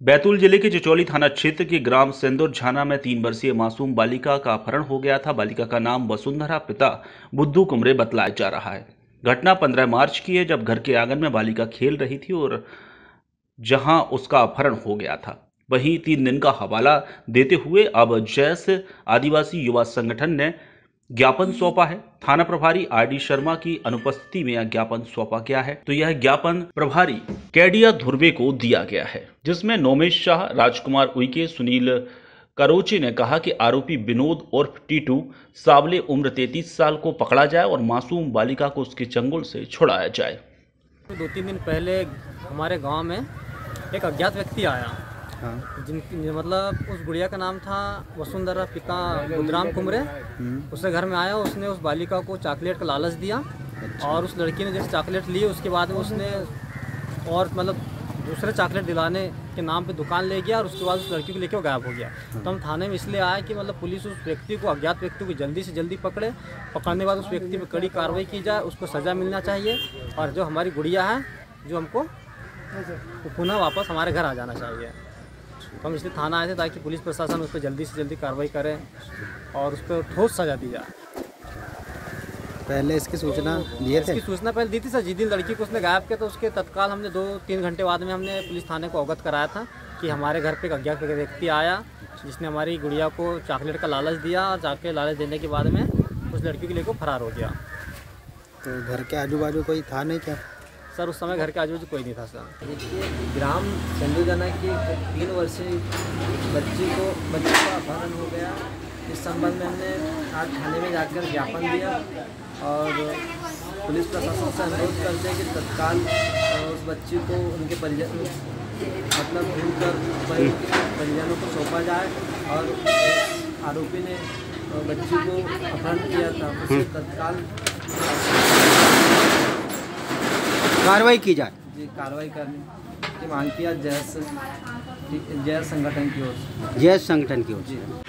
बैतूल ज़िले के चिचौली थाना क्षेत्र के ग्राम सेंदुर झाना में तीन वर्षीय मासूम बालिका का अपहरण हो गया था। बालिका का नाम वसुंधरा पिता बुद्धू कुमरे बतलाया जा रहा है। घटना 15 मार्च की है, जब घर के आँगन में बालिका खेल रही थी और जहाँ उसका अपहरण हो गया था। वहीं तीन दिन का हवाला देते हुए अब जैस आदिवासी युवा संगठन ने ज्ञापन सौंपा है। थाना प्रभारी आर डी शर्मा की अनुपस्थिति में यह ज्ञापन सौंपा गया है। तो यह ज्ञापन प्रभारी कैडिया धुर्वे को दिया गया है, जिसमें नोमेश शाह, राजकुमार उइके, सुनील करोचे ने कहा कि आरोपी विनोद उर्फ़ टीटू सावले उम्र 33 साल को पकड़ा जाए और मासूम बालिका को उसके चंगुल से छुड़ाया जाए। दो तीन दिन पहले हमारे गाँव में एक अज्ञात व्यक्ति आया। हाँ। जिन मतलब उस गुड़िया का नाम था वसुंधरा पिता बुद्धराम कुमरे उसके घर में आया उसने उस बालिका को चॉकलेट का लालच दिया अच्छा। और उस लड़की ने जैसे चॉकलेट ली उसके बाद में उसने और मतलब दूसरे चॉकलेट दिलाने के नाम पे दुकान ले गया और उसके बाद उस लड़की को लेके वो गायब हो गया। तो हम थाने में इसलिए आए कि मतलब पुलिस उस व्यक्ति को अज्ञात व्यक्ति को जल्दी से जल्दी पकड़े पकड़ने के बाद उस व्यक्ति पर कड़ी कार्रवाई की जाए उसको सज़ा मिलना चाहिए और जो हमारी गुड़िया है जो हमको पुनः वापस हमारे घर आ जाना चाहिए। तो हम इसलिए थाना आए थे ताकि पुलिस प्रशासन उस पर जल्दी से जल्दी कार्रवाई करे और उस पर ठोस सजा दी जाए। पहले इसकी सूचना दिए थे? इसकी सूचना पहले दी थी सर जिस दिन लड़की को उसने गायब किया तो उसके तत्काल हमने दो तीन घंटे बाद में हमने पुलिस थाने को अवगत कराया था कि हमारे घर पे एक अज्ञात व्यक्ति आया जिसने हमारी गुड़िया को चॉकलेट का लालच दिया और चॉकलेट लालच देने के बाद में उस लड़की के लिए को फरार हो गया। तो घर के आजू बाजू कोई था नहीं क्या? सर, उस समय घर के आजू कोई नहीं था, सर। ग्राम चंदूजना की तीन वर्षीय बच्ची को, बच्चे का अपहरण हो गया। इस संबंध में हमने आज थाने में जाकर ज्ञापन दिया और पुलिस प्रशासन से अनुरोध करते हैं कि तत्काल उस बच्ची को उनके परिजन मतलब ढूंढ कर परिजनों को सौंपा जाए और आरोपी ने बच्ची को अपहरण किया था। उसे तत्काल कार्रवाई की जाए। जी कार्रवाई करने की मांग किया जैस जैस संगठन की ओर से। जय संगठन की ओर से।